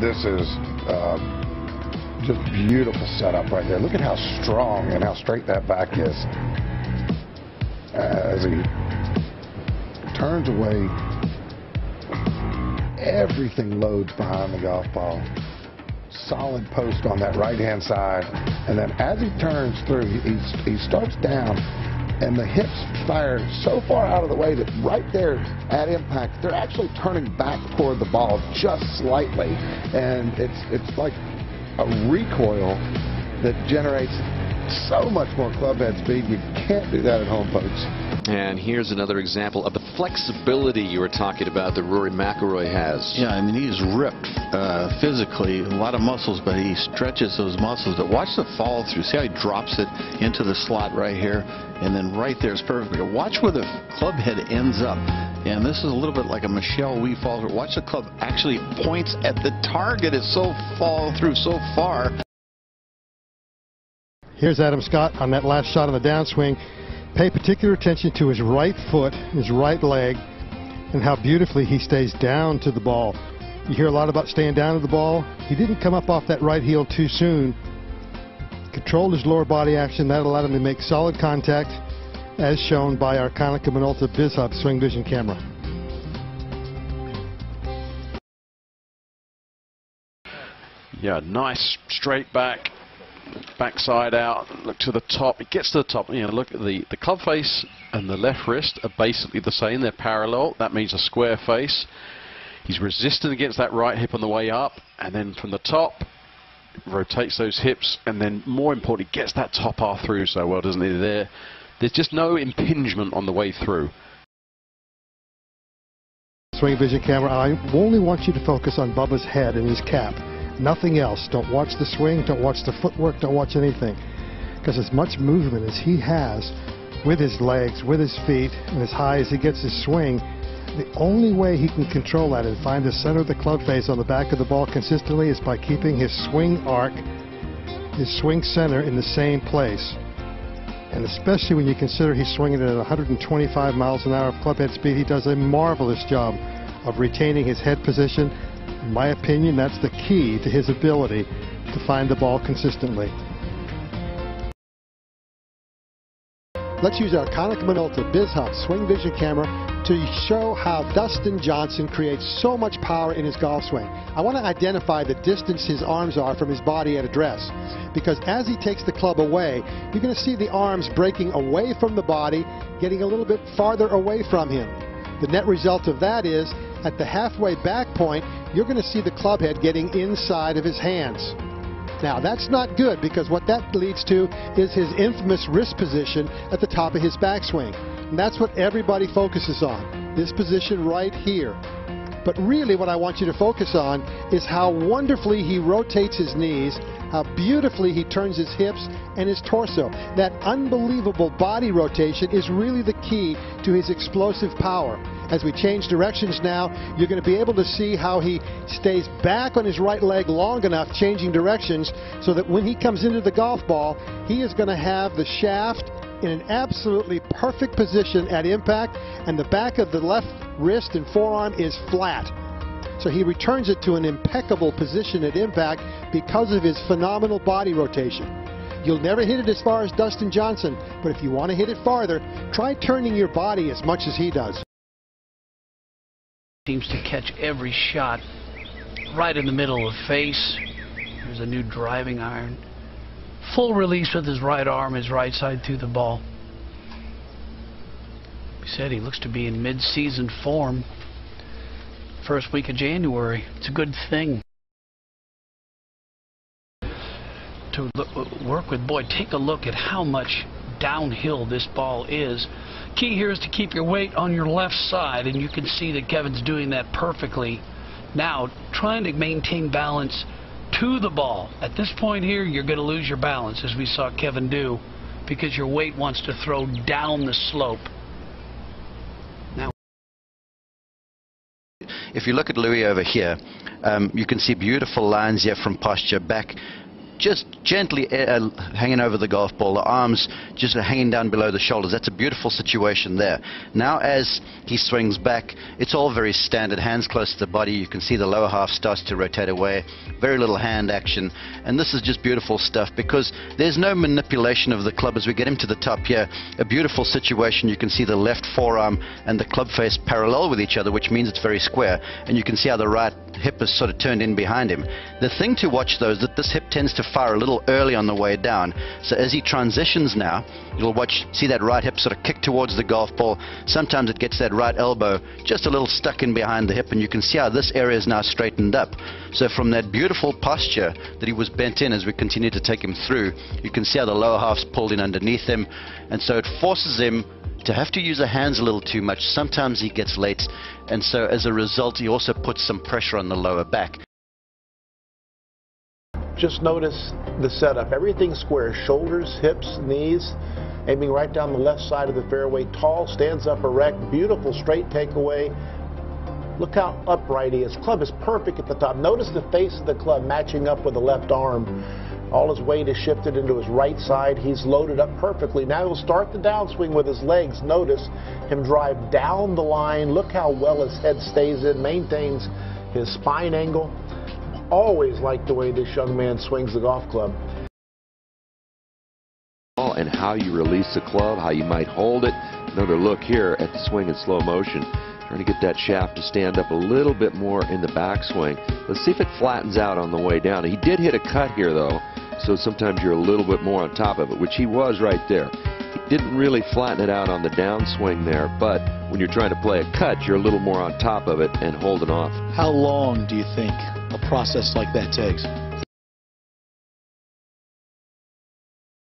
this is uh, just beautiful setup right there. Look at how strong and how straight that back is. As he turns away, everything loads behind the golf ball. Solid post on that right-hand side. And then as he turns through, he, he starts down and the hips fire so far out of the way that right there at impact, they're actually turning back toward the ball just slightly. And it's, it's like a recoil that generates so much more clubhead speed. You can't do that at home, folks. And here's another example of the flexibility you were talking about that Rory McIlroy has. Yeah, I mean, he's ripped uh, physically, a lot of muscles, but he stretches those muscles. But watch the follow through. See how he drops it into the slot right here? And then right there is perfect. Watch where the club head ends up. And this is a little bit like a Michelle Wie fall through. Watch the club actually points at the target. It's so fall through so far. Here's Adam Scott on that last shot on the downswing. Pay particular attention to his right foot, his right leg, and how beautifully he stays down to the ball. You hear a lot about staying down to the ball. He didn't come up off that right heel too soon. Controlled his lower body action. That allowed him to make solid contact, as shown by our Konica Minolta BizHub Swing Vision camera. Yeah, nice straight back backside out, look to the top. It gets to the top. You know, look at the the club face and the left wrist are basically the same. They're parallel. That means a square face. He's resistant against that right hip on the way up, and then from the top, rotates those hips, and then more importantly, gets that top R through so well, doesn't he? There, there's just no impingement on the way through. Swing vision camera. I only want you to focus on Bubba's head and his cap. Nothing else. Don't watch the swing. Don't watch the footwork. Don't watch anything. Because as much movement as he has with his legs, with his feet, and as high as he gets his swing, the only way he can control that and find the center of the club face on the back of the ball consistently is by keeping his swing arc, his swing center in the same place. And especially when you consider he's swinging at 125 miles an hour of clubhead speed, he does a marvelous job of retaining his head position in my opinion, that's the key to his ability to find the ball consistently. Let's use our Konica Minolta BizHub Swing Vision camera to show how Dustin Johnson creates so much power in his golf swing. I want to identify the distance his arms are from his body at address because as he takes the club away, you're going to see the arms breaking away from the body, getting a little bit farther away from him. The net result of that is at the halfway back point, you're going to see the club head getting inside of his hands. Now, that's not good because what that leads to is his infamous wrist position at the top of his backswing. And that's what everybody focuses on, this position right here. But really what I want you to focus on is how wonderfully he rotates his knees, how beautifully he turns his hips and his torso. That unbelievable body rotation is really the key to his explosive power. As we change directions now, you're going to be able to see how he stays back on his right leg long enough, changing directions, so that when he comes into the golf ball, he is going to have the shaft in an absolutely perfect position at impact, and the back of the left wrist and forearm is flat. So he returns it to an impeccable position at impact because of his phenomenal body rotation. You'll never hit it as far as Dustin Johnson, but if you want to hit it farther, try turning your body as much as he does seems to catch every shot right in the middle of the face. There's a new driving iron. Full release with his right arm, his right side through the ball. He said he looks to be in mid-season form. First week of January. It's a good thing. To look, work with boy, take a look at how much downhill this ball is key here is to keep your weight on your left side, and you can see that Kevin's doing that perfectly. Now, trying to maintain balance to the ball. At this point here, you're going to lose your balance, as we saw Kevin do, because your weight wants to throw down the slope. Now, if you look at Louis over here, um, you can see beautiful lines here from posture back just gently uh, hanging over the golf ball, the arms just hanging down below the shoulders. That's a beautiful situation there. Now, as he swings back, it's all very standard. Hands close to the body. You can see the lower half starts to rotate away. Very little hand action. And this is just beautiful stuff because there's no manipulation of the club as we get him to the top here. A beautiful situation. You can see the left forearm and the club face parallel with each other, which means it's very square. And you can see how the right hip is sort of turned in behind him. The thing to watch though is that this hip tends to fire a little early on the way down. So as he transitions now, you'll watch, see that right hip sort of kick towards the golf ball. Sometimes it gets that right elbow just a little stuck in behind the hip, and you can see how this area is now straightened up. So from that beautiful posture that he was bent in as we continue to take him through, you can see how the lower half's pulled in underneath him, and so it forces him to have to use the hands a little too much. Sometimes he gets late, and so as a result, he also puts some pressure on the lower back. Just notice the setup. Everything square. Shoulders, hips, knees. Aiming right down the left side of the fairway. Tall, stands up erect. Beautiful straight takeaway. Look how upright he is. Club is perfect at the top. Notice the face of the club matching up with the left arm. All his weight is shifted into his right side. He's loaded up perfectly. Now he'll start the downswing with his legs. Notice him drive down the line. Look how well his head stays in, maintains his spine angle always like the way this young man swings the golf club. And how you release the club, how you might hold it. Another look here at the swing in slow motion. Trying to get that shaft to stand up a little bit more in the backswing. Let's see if it flattens out on the way down. He did hit a cut here, though, so sometimes you're a little bit more on top of it, which he was right there. He didn't really flatten it out on the downswing there, but when you're trying to play a cut, you're a little more on top of it and holding off. How long do you think a process like that takes?